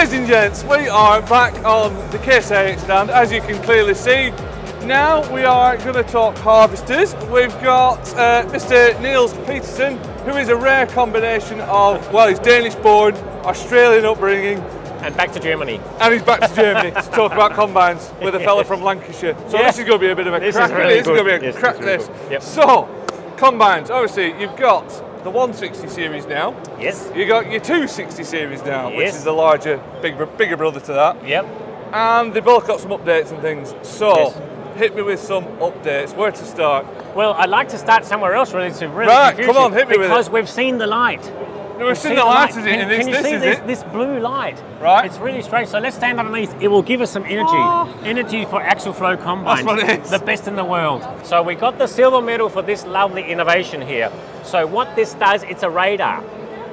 Ladies and gents, we are back on the AX stand, as you can clearly see. Now we are going to talk harvesters. We've got uh, Mr. Niels Peterson, who is a rare combination of, well, he's Danish born, Australian upbringing, and back to Germany. And he's back to Germany to talk about combines with a fella from Lancashire. So yeah. this is going to be a bit of a this crack. Is really this good. is going to be a yes, crack. Really this. Yep. So combines. Obviously, you've got the 160 series now. Yes. You got your 260 series now, yes. which is the larger, bigger, bigger brother to that. Yep. And they both got some updates and things. So. Yes hit me with some updates. Where to start? Well, I'd like to start somewhere else, really, to really right. Come on, hit me with it. Because we've seen the light. We've seen, the light, light. Can, this, can you this, see this, this blue light? Right. It's really strange. So let's stand underneath. It will give us some energy. Oh. Energy for axial flow combines. That's what it is. The best in the world. So we got the silver medal for this lovely innovation here. So what this does, it's a radar.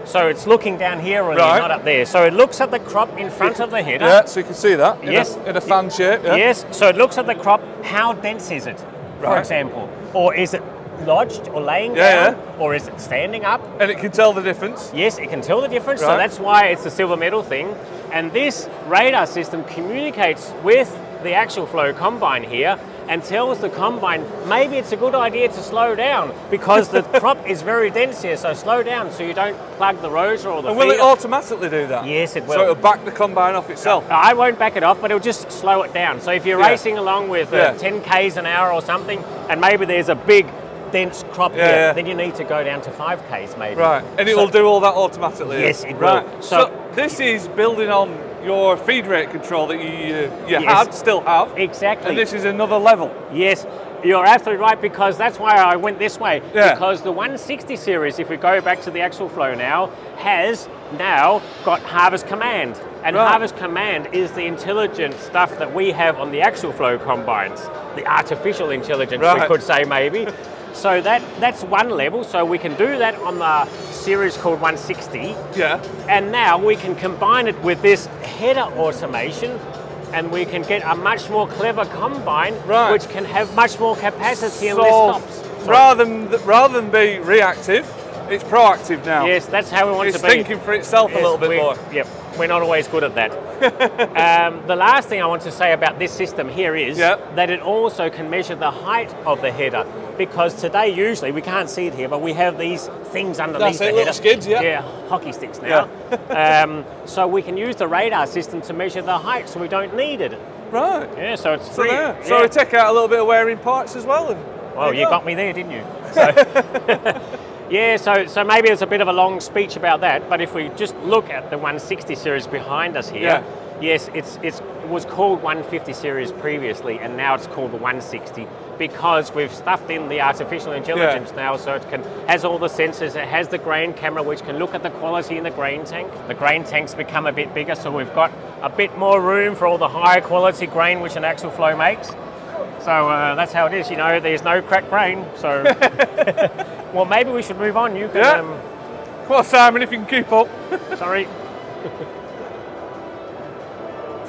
So it's looking down here really, right. not up there. So it looks at the crop in front of the header. Yeah, so you can see that in yes. A, in a fan shape. Yeah. Yes, so it looks at the crop, how dense is it, for right. example? Or is it lodged or laying yeah, down, yeah. or is it standing up? And it can tell the difference? Yes, it can tell the difference, right. so that's why it's the silver medal thing. And this radar system communicates with the axial flow combine here and tells the combine maybe it's a good idea to slow down because the crop is very dense here, so slow down so you don't plug the rotor or the And will feeder. it automatically do that? Yes, it will. So it'll back the combine off itself? I won't back it off, but it'll just slow it down. So if you're yeah. racing along with uh, yeah. 10 k's an hour or something, and maybe there's a big dense crop yeah, here, yeah. then you need to go down to 5 k's maybe. Right, and it so, will do all that automatically? Yes, it right. will. So, so this is building on your feed rate control that you uh, you yes. had, still have. Exactly. And this is another level. Yes, you're absolutely right because that's why I went this way. Yeah. Because the 160 series, if we go back to the axial flow now, has now got Harvest Command. And right. Harvest Command is the intelligent stuff that we have on the axial flow combines, the artificial intelligence, right. we could say maybe. So that that's one level. So we can do that on the series called 160. Yeah. And now we can combine it with this header automation and we can get a much more clever combine right. which can have much more capacity so and less stops. Rather than, rather than be reactive, it's proactive now. Yes, that's how we want it's to be. It's thinking for itself yes, a little bit more. Yep, we're not always good at that. um, the last thing I want to say about this system here is yep. that it also can measure the height of the header because today usually we can't see it here, but we have these things underneath That's it, the header. skids, yeah. Yeah, hockey sticks now. Yeah. um, so we can use the radar system to measure the height, so we don't need it. Right. Yeah, so it's so free. there. Yeah. So we take out a little bit of wearing parts as well. And well, you, got me there, didn't you? So yeah, so so maybe it's a bit of a long speech about that, but if we just look at the 160 series behind us here, yeah. yes, it's it's it was called 150 series previously, and now it's called the 160 because we've stuffed in the artificial intelligence yeah. now, so it can has all the sensors. It has the grain camera, which can look at the quality in the grain tank. The grain tank's become a bit bigger, so we've got a bit more room for all the higher quality grain which an axial flow makes. So uh, that's how it is, you know, there's no cracked brain. So, well, maybe we should move on. You can. Yeah. Um, on, Simon, if you can keep up. sorry.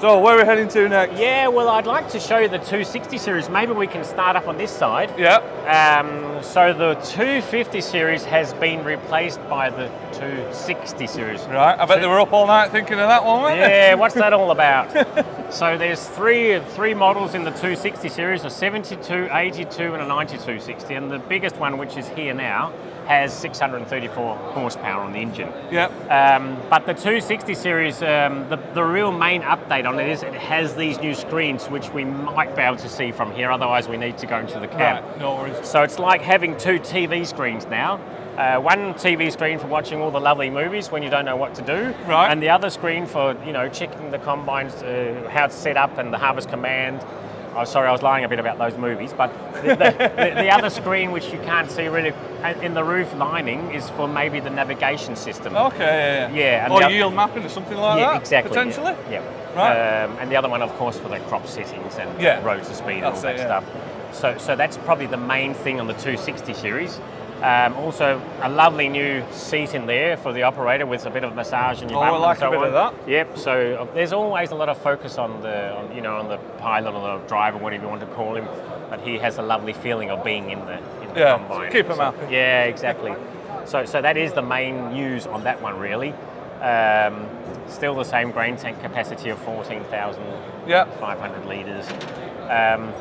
So, where are we heading to next? Yeah, well, I'd like to show you the 260 series. Maybe we can start up on this side. Yeah. Um, so the 250 series has been replaced by the 260 series. Right. I bet So- they were up all night thinking of that one, weren't Yeah, what's that all about? so there's three three models in the 260 series, a 72, 82 and a 9260. And the biggest one, which is here now, has 634 horsepower on the engine. Yeah. Um, but the 260 series, um, the, the real main update on it is it has these new screens which we might be able to see from here, otherwise we need to go into the cab. Right. No worries. So it's like having two TV screens now. Uh, one TV screen for watching all the lovely movies when you don't know what to do, Right. and the other screen for you know checking the combines, uh, how it's set up, and the harvest command. Oh, sorry, I was lying a bit about those movies, but the, the, the, the other screen which you can't see really in the roof lining is for maybe the navigation system. Okay, yeah, yeah. Yeah, and or yield mapping or something like yeah, that? exactly. yeah, Potentially? Yeah. Right. Um, and the other one, of course, for the crop settings and Yeah. road to speed and all that it, yeah. stuff. So, so that's probably the main thing on the 260 series. Um, also, a lovely new seat in there for the operator with a bit of massage in your Oh, bum I and like a so bit on. of that. Yep. So uh, there's always a lot of focus on the, on, you know, on the pilot or the driver, whatever you want to call him. But he has a lovely feeling of being in the in the Yeah, combine. keep him So- happy. Yeah, exactly. So, so that is the main news on that one, really. Um, still the same grain tank capacity of 14,500 Yeah. litres. Um,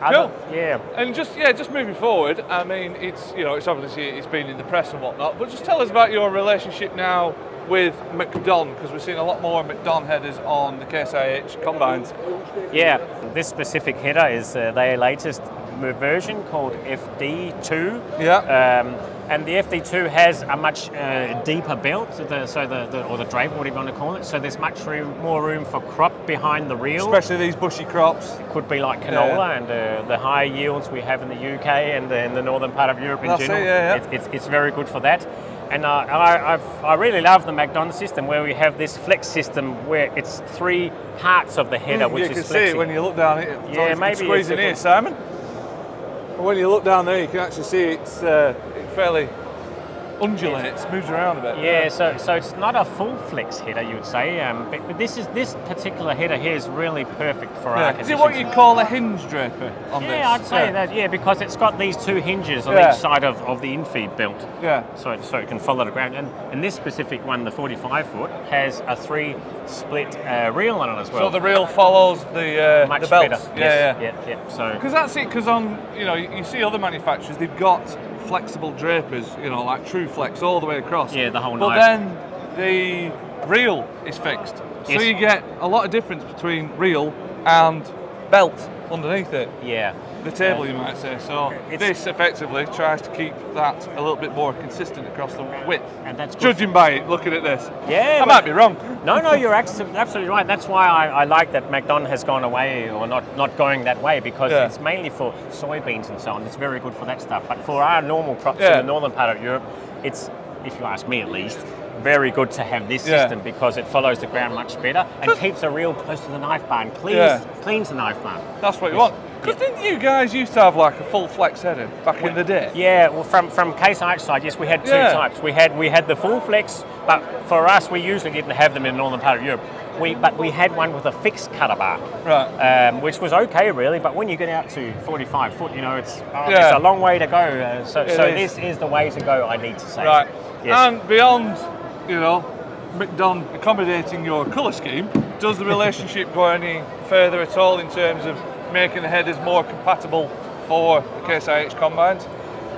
Cool. Yeah. And just yeah, just moving forward. I mean, it's you know, it's obviously it's been in the press and whatnot. But just tell us about your relationship now with MacDon because we're seeing a lot more MacDon headers on the Case IH combines. Yeah, this specific header is uh, their latest version called FD2. Yeah. Um, and the FD2 has a much uh, deeper belt, so the, so the, the or the drape, whatever you want to call it. So there's much room, more room for crop behind the reel. Especially these bushy crops. It could be like canola Yeah. and uh, the high yields we have in the UK and in the northern part of Europe in That's it, general. yeah, yeah. It's, it's, it's very good for that. And uh, I, I've, I really love the MacDon's system where we have this flex system where it's three parts of the header, which you is can see it when you look down it. Yeah, maybe squeeze it's in here, Simon. When you look down there, you can actually see it's uh, fairly undulates, moves around a bit. Yeah, so so it's not a full flex header, you would say, um, but, but this is this particular header here is really perfect for our Yeah. Is it what you call a hinge draper on this? yeah, I'd say yeah. that. Yeah, because it's got these two hinges on Yeah. each side of, of the infeed belt. Yeah. So, so it can follow the ground. And, and this specific one, the 45 foot, has a three split uh, reel on it as well. So the reel follows the uh, much the belt. better. Yeah, yes. yeah. yeah, yeah. So Because that's it. Because on you know you see other manufacturers they've got flexible drapers, you know, like True Flex all the way across. Yeah, the whole But knife. then the reel is fixed, so Yes. you get a lot of difference between reel and belt underneath it. yeah, The table, you might say. So It's- this effectively tries to keep that a little bit more consistent across the width. and that's good. Judging by it, looking at this. Yeah, I might be wrong. No, no, you're absolutely right. That's why I, I like that MacDon has gone away or not, not going that way because Yeah. it's mainly for soybeans and so on. It's very good for that stuff. But for our normal crops Yeah. in the northern part of Europe, it's, if you ask me at least, very good to have this Yeah. system because it follows the ground much better and keeps a reel close to the knife bar and cleans, Yeah. cleans the knife bar. That's what you want. Because didn't you guys used to have like a full flex header back in the day? Yeah, well, from from Case IH side, yes, we had two Yeah. types. We had we had the full flex, but for us, we usually didn't have them in the northern part of Europe. We but we had one with a fixed cutter bar, Right. um, which was okay really. But when you get out to 45 foot, you know, it's oh, it's a long way to go. Uh, so so is. this is the way to go. I need to say. Right. Yes. And beyond, you know, MacDon accommodating your colour scheme, does the relationship go any further at all in terms of making the headers more compatible for the Case IH combines?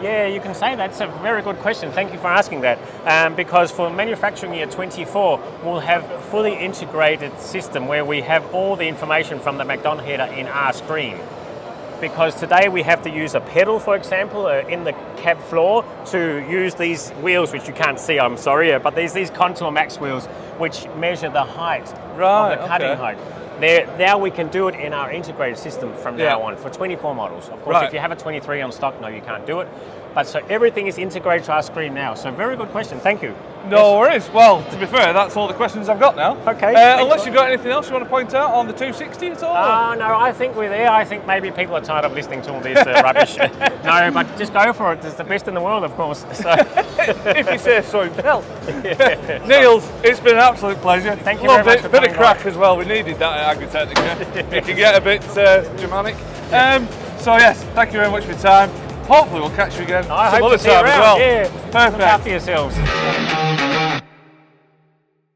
Yeah, you can say that's a very good question. Thank you for asking that. Um, because for manufacturing year 24, we'll have a fully integrated system where we have all the information from the MacDon header in our screen. Because today we have to use a pedal, for example, uh, in the cab floor to use these wheels, which you can't see, I'm sorry, uh, but these these Contour Max wheels, which measure the height Right, of the cutting okay. height. There, now we can do it in our integrated system from Yeah. now on for 24 models. Of course, Right. if you have a 23 on stock, no, you can't do it. But so everything is integrated to our screen now. So very good question. Thank you. No worries. Well, to be fair, that's all the questions I've got now. Okay, Uh, unless you've got anything else you want to point out on the 260 at all? Uh, no, I think we're there. I think maybe people are tired of listening to all this uh, rubbish. no, but just go for it. It's the best in the world, of course. So, if you say so himself. Niels, it's been an absolute pleasure. Thank you Loved very it. much for Bit of crack as well. We needed that at Agritechnica. it can get a bit uh, Germanic. Um, so yes, thank you very much for your time. Hopefully we'll catch you again I some hope other to see you time as around. well. Yeah. Look Perfect. after yourselves.